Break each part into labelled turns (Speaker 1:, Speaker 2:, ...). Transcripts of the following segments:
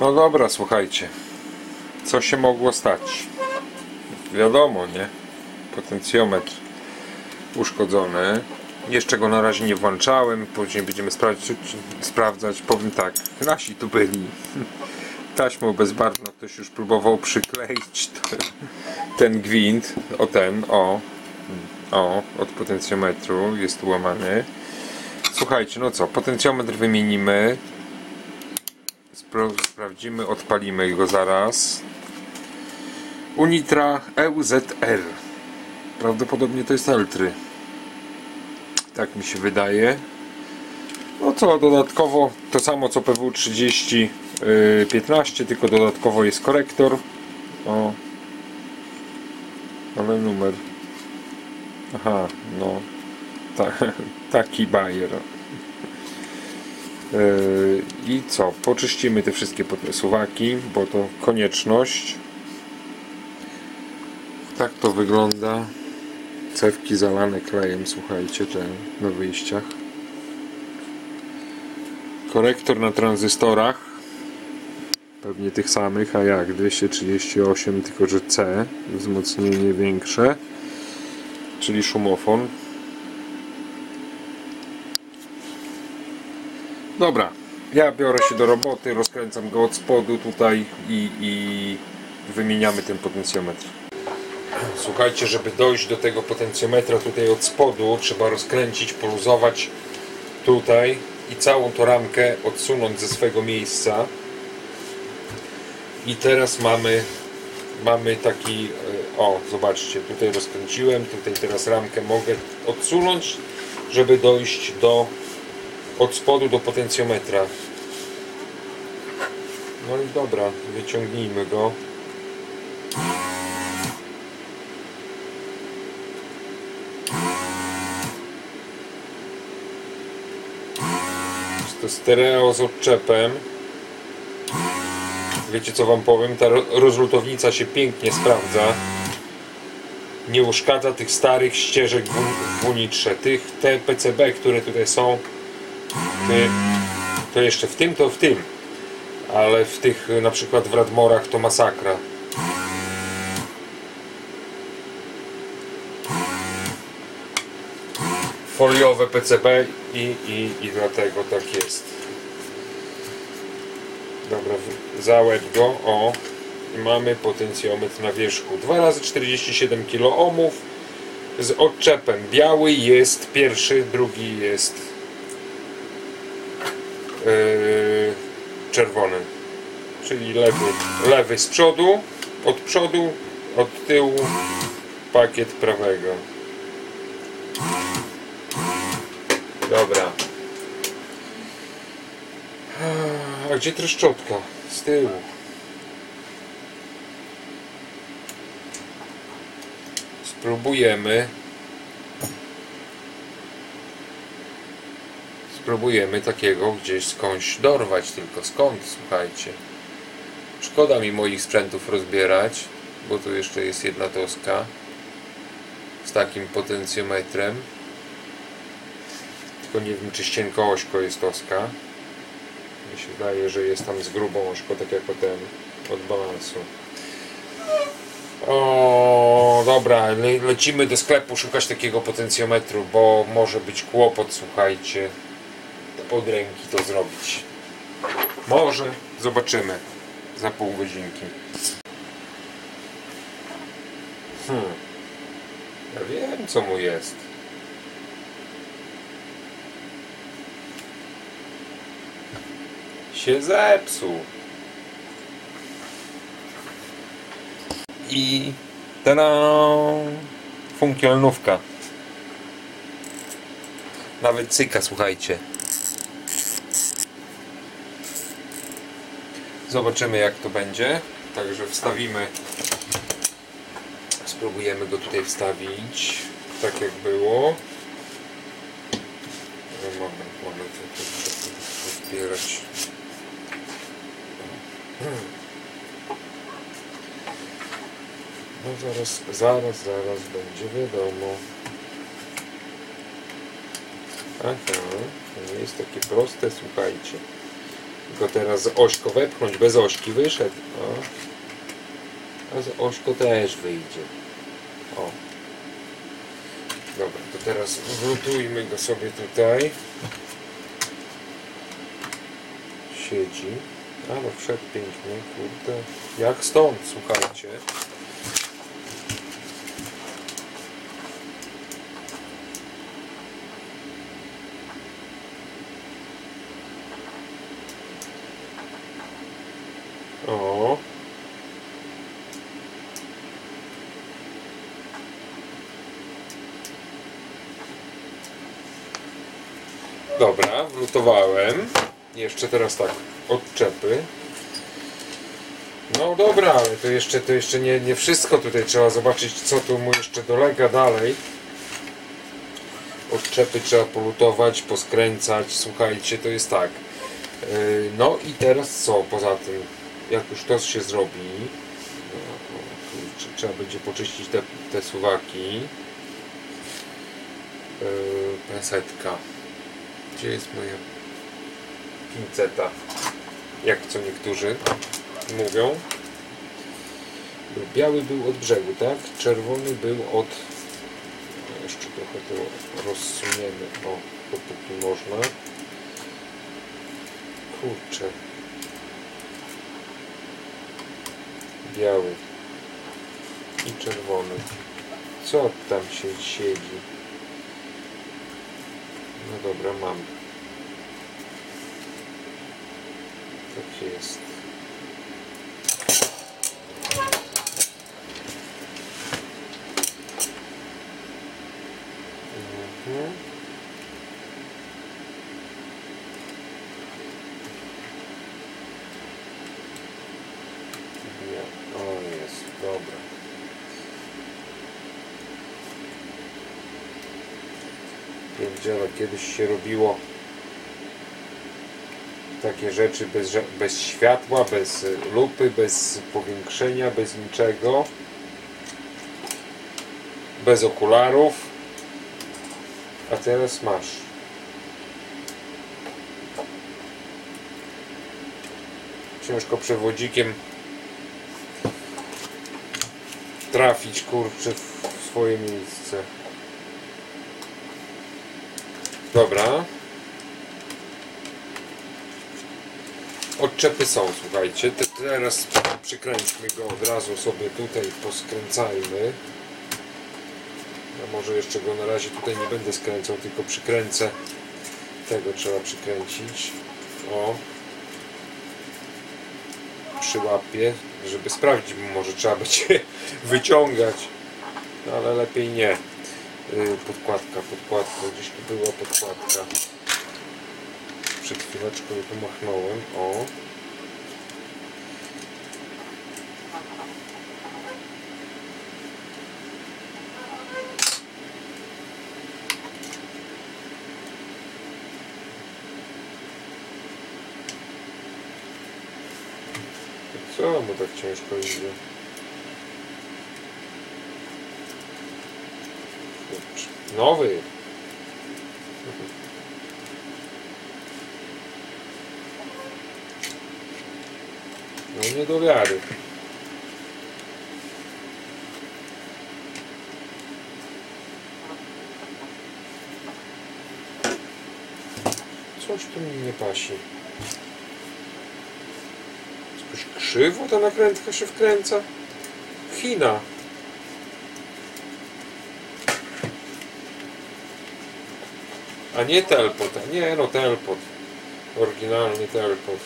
Speaker 1: No dobra, słuchajcie. Co się mogło stać? Wiadomo, nie? Potencjometr uszkodzony. Jeszcze go na razie nie włączałem. Później będziemy sprawdzać. sprawdzać. Powiem tak, nasi tu byli. Taśmą bezbarwną ktoś już próbował przykleić to- ten gwint. O ten, o. O, od potencjometru jest łamany. Słuchajcie, no co, potencjometr wymienimy. Sprawdzimy, odpalimy go zaraz. Unitra EUZR. Prawdopodobnie to jest Eltry. Tak mi się wydaje. No co, dodatkowo to samo co PW30 yy, 15, tylko dodatkowo jest korektor. O. Ale numer. Aha, no. Ta, taki bajer. Yy, I co? Poczyścimy te wszystkie suwaki, bo to konieczność. Tak to wygląda. Cewki zalane klejem, słuchajcie, te na wyjściach. Korektor na tranzystorach. Pewnie tych samych, a jak? 238, tylko że C. Wzmocnienie większe. Czyli szumofon. Dobra, ja biorę się do roboty, rozkręcam go od spodu tutaj i, i wymieniamy ten potencjometr. Słuchajcie, żeby dojść do tego potencjometra tutaj od spodu, trzeba rozkręcić, poluzować tutaj i całą tą ramkę odsunąć ze swego miejsca. I teraz mamy, mamy taki, e, o zobaczcie, tutaj rozkręciłem, tutaj teraz ramkę mogę odsunąć, żeby dojść do od spodu do potencjometra. No i dobra, wyciągnijmy go. To stereo z odczepem. Wiecie co wam powiem? Ta ro- rozlutownica się pięknie sprawdza. Nie uszkadza tych starych ścieżek w- unitrze. Tych te PCB, które tutaj są, to jeszcze w tym to w tym. Ale w tych na przykład w Radmorach to masakra. Foliowe PCB i, i, i dlatego tak jest. Dobra załeć go o. Mamy potencjometr na wierzchu. 2 razy 47 kilo ohmów z odczepem biały jest pierwszy drugi jest czerwony. Czyli lewy, lewy z przodu, od przodu, od tyłu pakiet prawego. Dobra. A gdzie treszczotka? Z tyłu. Spróbujemy spróbujemy takiego gdzieś skądś dorwać, tylko skąd, słuchajcie. Szkoda mi moich sprzętów rozbierać, bo tu jeszcze jest jedna toska z takim potencjometrem. Tylko nie wiem, czy ścienko ośko jest toska. Mi się wydaje, że jest tam z grubą ośko, tak jak o ten od balansu. O, dobra, le lecimy do sklepu szukać takiego potencjometru, bo może być kłopot, słuchajcie pod ręki to zrobić. Może, zobaczymy za pół godzinki. Hmm. Ja wiem co mu jest. Się zepsuł. I tada! Funkcjonalnówka. Nawet cyka, słuchajcie. Zobaczymy jak to będzie. Także wstawimy. Spróbujemy go tutaj wstawić. Tak jak było. No, moment. ja tu muszę Zbierać. No zaraz, zaraz, zaraz będzie wiadomo. Aha, to nie jest takie proste, słuchajcie. Go teraz z ośką wepchnąć, bez ośki wyszedł. O. A z ośką też wyjdzie. O. Dobra, to teraz wlutujmy go sobie tutaj. Siedzi. A no wszedł pięknie, kurde. Jak stąd, słuchajcie. O. Dobra, wlutowałem. Jeszcze teraz tak, odczepy. No dobra, ale to jeszcze, to jeszcze nie, nie wszystko tutaj trzeba zobaczyć, co tu mu jeszcze dolega dalej. Odczepy trzeba polutować, poskręcać. Słuchajcie, to jest tak. Yy, No i teraz co poza tym? Jak już to się zrobi, no, trzeba będzie poczyścić te, te suwaki. Yy, Pensetka. Gdzie jest moja pinceta? Jak co niektórzy mówią. Biały był od brzegu, tak? Czerwony był od... Jeszcze trochę to rozsuniemy, o, dopóki można. Kurczę. Biały i czerwony. Co tam się siedzi? No dobra, mam. Tak jest. Mhm. O jest, dobra. Pierdziele, kiedyś się robiło takie rzeczy bez, bez światła, bez lupy, bez powiększenia, bez niczego. Bez okularów. A teraz masz. Ciężko przewodzikiem trafić kurczę w swoje miejsce. Dobra. Odczepy są, słuchajcie. Te, teraz przykręćmy go od razu sobie tutaj, poskręcajmy. Ja może jeszcze go na razie tutaj nie będę skręcał, tylko przykręcę. Tego trzeba przykręcić. O. Przyłapię, żeby sprawdzić, bo może trzeba będzie wyciągać. No, ale lepiej nie. Yy, Podkładka, podkładka. Gdzieś tu była podkładka. Przed chwileczką tu machnąłem. O. Co mu tak ciężko idzie? Kurczę. Nowy. No nie do wiary. Coś tu mi nie pasi. Jakoś krzywo ta nakrętka się wkręca. China. A nie telpot. Nie no telpot. Oryginalny telpot.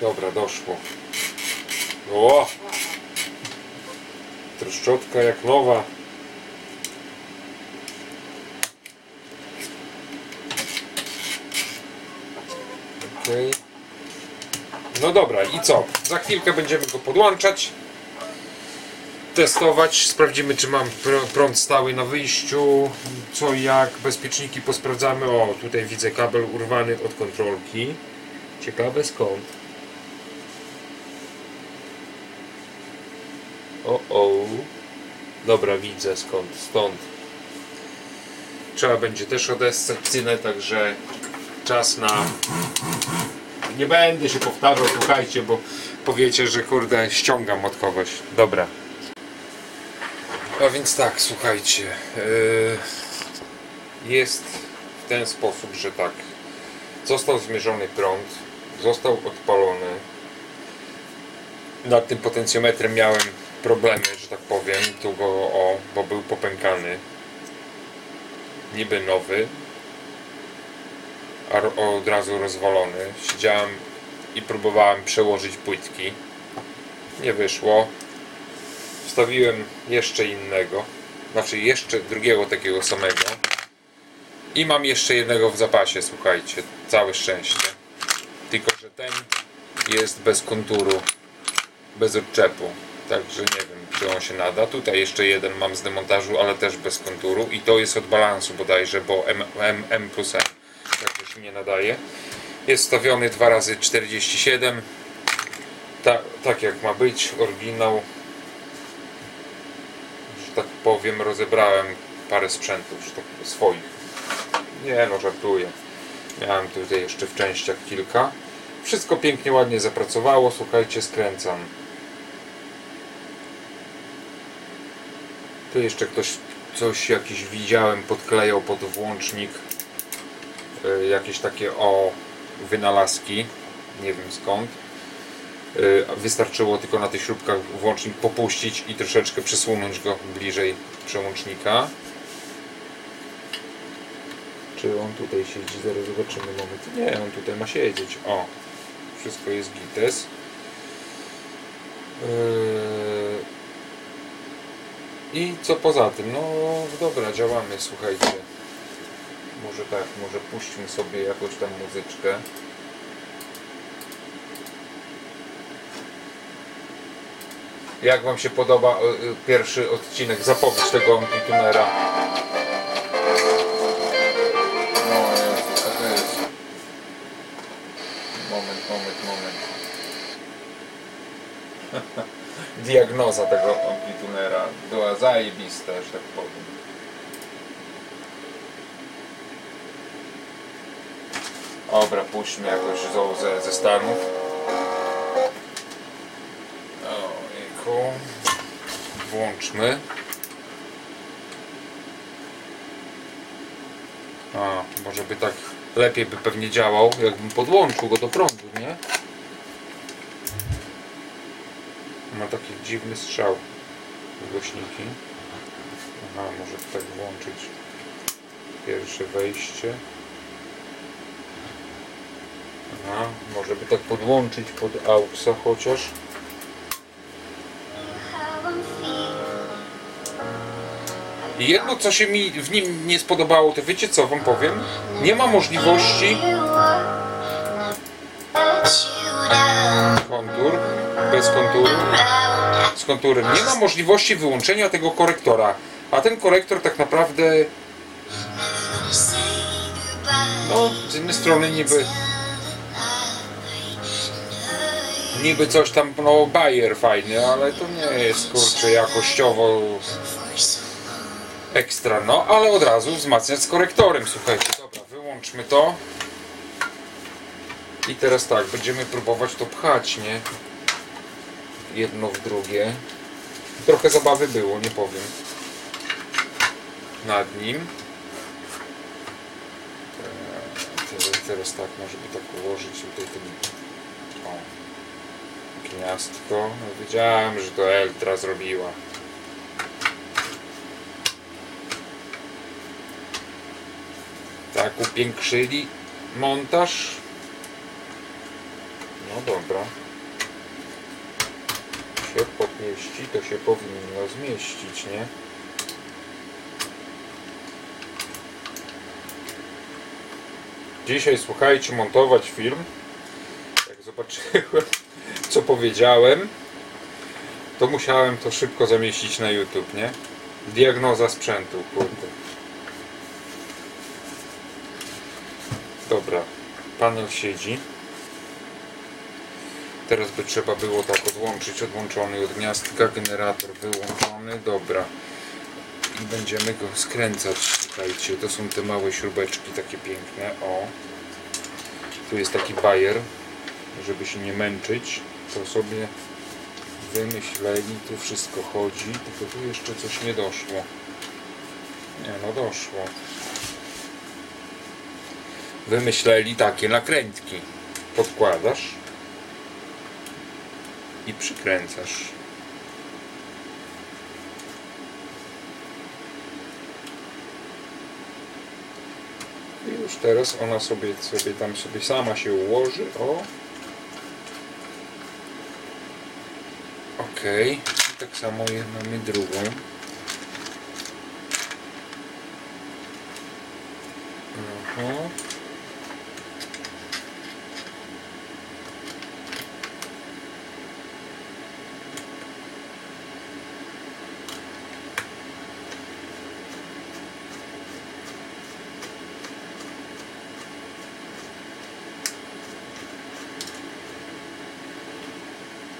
Speaker 1: Dobra, doszło. O! Truszczotka jak nowa. Okej. No dobra, i co? Za chwilkę będziemy go podłączać. Testować, sprawdzimy czy mam pr- prąd stały na wyjściu, co jak, bezpieczniki posprawdzamy. O, tutaj widzę kabel urwany od kontrolki. Ciekawe skąd. O, o. Dobra, widzę skąd, stąd. Trzeba będzie też odessać cynę, także czas na... Nie będę się powtarzał, słuchajcie, bo powiecie, że kurde ściągam od kogoś. Dobra. A więc tak, słuchajcie. Yy, jest w ten sposób, że tak. Został zmierzony prąd, został odpalony. Nad tym potencjometrem miałem problemy, że tak powiem. Tu go o, bo był popękany. Niby nowy, a od razu rozwalony. Siedziałem i próbowałem przełożyć płytki. Nie wyszło. Wstawiłem jeszcze innego, znaczy jeszcze drugiego takiego samego. I mam jeszcze jednego w zapasie, słuchajcie. Całe szczęście. Tylko, że ten jest bez konturu, bez odczepu. Także nie wiem, czy on się nada. Tutaj jeszcze jeden mam z demontażu, ale też bez konturu. I to jest od balansu bodajże, bo M, M, M plus M. Także się nie nadaje. Jest stawiony 2 razy 47 Ta, tak jak ma być, oryginał. Powiem, rozebrałem parę sprzętów tak, swoich. Nie no, żartuję. Miałem tutaj jeszcze w częściach kilka. Wszystko pięknie, ładnie zapracowało. Słuchajcie, skręcam. Tu jeszcze ktoś coś jakiś widziałem, podklejał pod włącznik y, jakieś takie o wynalazki. Nie wiem skąd. Y, Wystarczyło tylko na tych śrubkach włącznik popuścić i troszeczkę przesunąć go bliżej przełącznika. Czy on tutaj siedzi? Zaraz zobaczymy moment. Nie, on tutaj ma siedzieć. O, wszystko jest gites. Yy... I co poza tym? No dobra, działamy, słuchajcie. Może tak, może puśćmy sobie jakąś tam muzyczkę. Jak Wam się podoba y, y, pierwszy odcinek, zapowiedź tego Amplitunera?
Speaker 2: No jest, a to jest.
Speaker 1: Moment, moment, moment. Diagnoza tego amplitunera była zajebista, że tak powiem. Dobra, puśćmy jakoś ze, ze Stanów. Ojku. Włączmy. A, może by tak lepiej by pewnie działał, jakbym podłączył go do prądu, nie? Ma taki dziwny strzał głośniki. Aha, może tak włączyć pierwsze wejście. Aha, może by tak podłączyć pod AUXa chociaż. Jedno co się mi w nim nie spodobało, to wiecie co wam powiem? Nie ma możliwości kontur, bez konturu, z konturem. Nie ma możliwości wyłączenia tego korektora. A ten korektor tak naprawdę no, z jednej strony niby niby coś tam, no bajer fajny, ale to nie jest kurczę jakościowo ekstra, no ale od razu wzmacniać z korektorem, słuchajcie, dobra, wyłączmy to. I teraz tak, będziemy próbować to pchać, nie? Jedno w drugie. Trochę zabawy było, nie powiem. Nad nim. Eee, teraz, teraz tak, może by tak ułożyć tutaj ten o, gniazdko, no, wiedziałem, że to Eltra zrobiła upiększyli montaż. No dobra. Się podmieści, to się powinno zmieścić, nie? Dzisiaj słuchajcie, montować film. Jak zobaczyłem, co powiedziałem, to musiałem to szybko zamieścić na YouTube, nie? Diagnoza sprzętu, kurde. Dobra, panel siedzi. Teraz by trzeba było tak odłączyć, odłączony od gniazdka, generator wyłączony, dobra. I będziemy go skręcać, słuchajcie, to są te małe śrubeczki takie piękne, o. Tu jest taki bajer, żeby się nie męczyć, to sobie wymyśleli, tu wszystko chodzi, tylko tu jeszcze coś nie doszło. Nie no doszło. Wymyśleli takie nakrętki. Podkładasz i przykręcasz. I już teraz ona sobie, sobie tam sobie sama się ułoży. O. Okej. I Tak samo mamy drugą. Aha.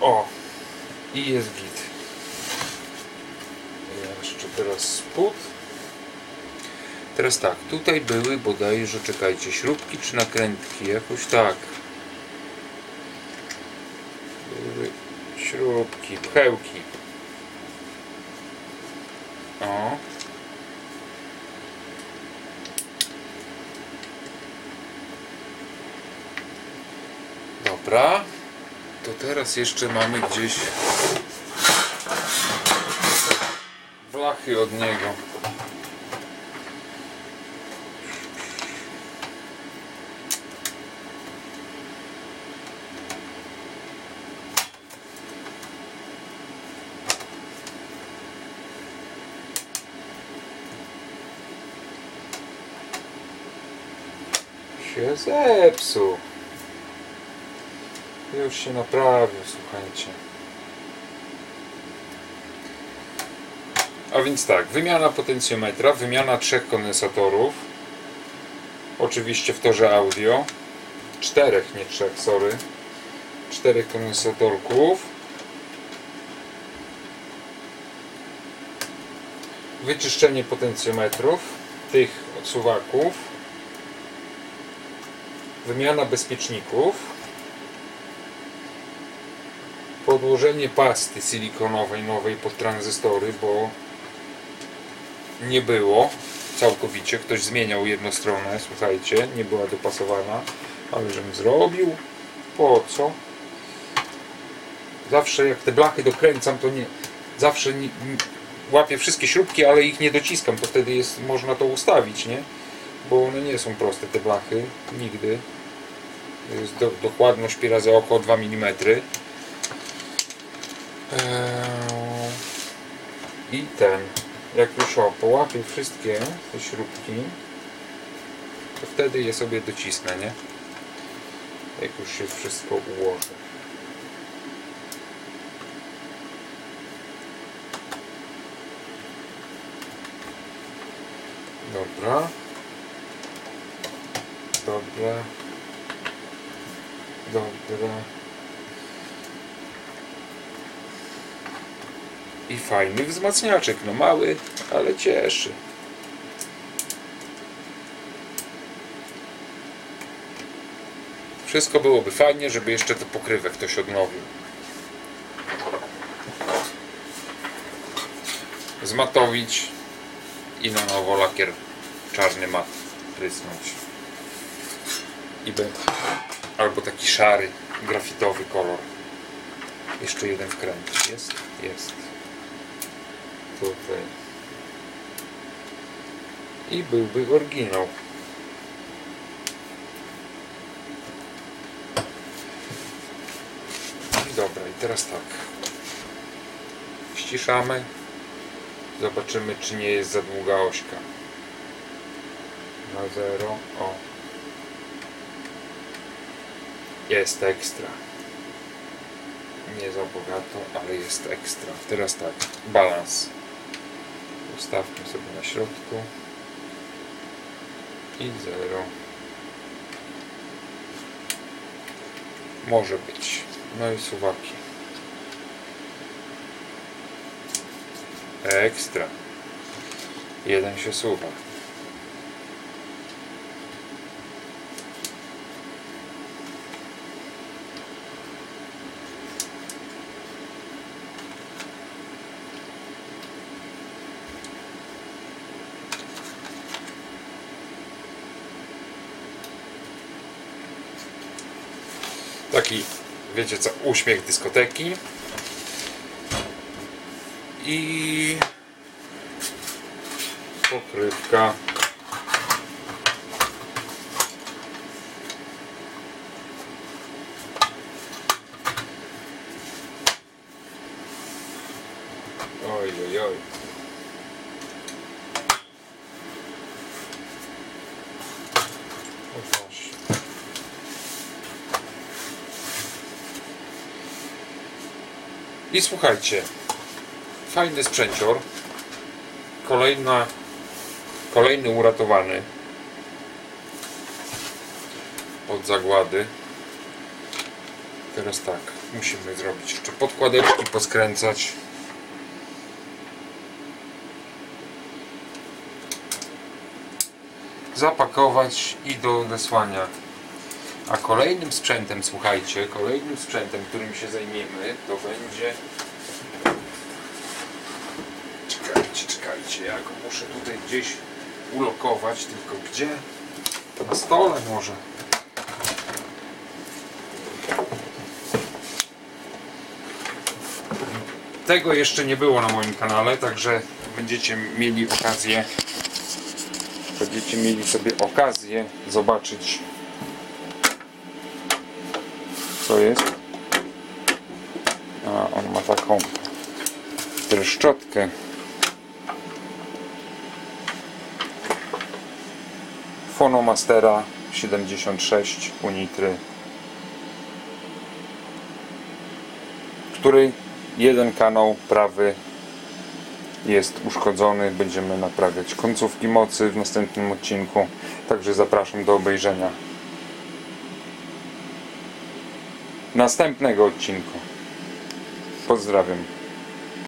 Speaker 1: O! I jest git. Jeszcze teraz spód. Teraz tak, tutaj były bodajże, czekajcie, śrubki czy nakrętki? Jakoś tak. Były śrubki, pchełki. O. Dobra. Teraz jeszcze mamy gdzieś blachy od niego. Się zepsuł. Już się naprawił, słuchajcie. A więc tak, wymiana potencjometra, wymiana trzech kondensatorów. Oczywiście w torze audio. Czterech, nie trzech, sorry. Czterech kondensatorków. Wyczyszczenie potencjometrów, tych od suwaków. Wymiana bezpieczników podłożenie pasty silikonowej nowej pod tranzystory, bo nie było całkowicie. Ktoś zmieniał jedną stronę, słuchajcie, nie była dopasowana, ale żebym zrobił. Po co? Zawsze jak te blachy dokręcam, to nie. Zawsze nie, łapię wszystkie śrubki, ale ich nie dociskam, to wtedy jest, można to ustawić, nie? Bo one nie są proste, te blachy, nigdy. Jest do, dokładność pi razy oko 2 mm. Eee, I ten, jak już o, połapię wszystkie te śrubki, to wtedy je sobie docisnę, nie? Jak już się wszystko ułoży. Dobra. Dobra. Dobra. I fajny wzmacniaczek, no mały, ale cieszy. Wszystko byłoby fajnie, żeby jeszcze tę pokrywę ktoś odnowił. Zmatowić i na nowo lakier czarny mat prysnąć. I będzie. Albo taki szary, grafitowy kolor. Jeszcze jeden wkręt. Jest? Jest. Tutaj. I byłby oryginał. Dobra, i teraz tak. Ściszamy. Zobaczymy, czy nie jest za długa ośka. Na zero. O. Jest ekstra. Nie za bogato, ale jest ekstra. Teraz tak, balans. Ustawmy sobie na środku. I zero. Może być. No i suwaki. Ekstra. Jeden się suwa. Taki, wiecie co, uśmiech dyskoteki. I pokrywka. I słuchajcie, fajny sprzęcior. Kolejna, kolejny uratowany od zagłady. Teraz tak, musimy zrobić jeszcze podkładeczki, poskręcać. Zapakować i do odesłania. A kolejnym sprzętem, słuchajcie, kolejnym sprzętem, którym się zajmiemy, to będzie. Czekajcie, czekajcie, ja go muszę tutaj gdzieś ulokować, tylko gdzie? Na stole może. Tego jeszcze nie było na moim kanale, także będziecie mieli okazję będziecie mieli sobie okazję zobaczyć co jest a on ma taką treszczotkę Fonomastera 76 unitry której jeden kanał prawy jest uszkodzony. Będziemy naprawiać końcówki mocy w następnym odcinku. Także zapraszam do obejrzenia następnego odcinku. Pozdrawiam.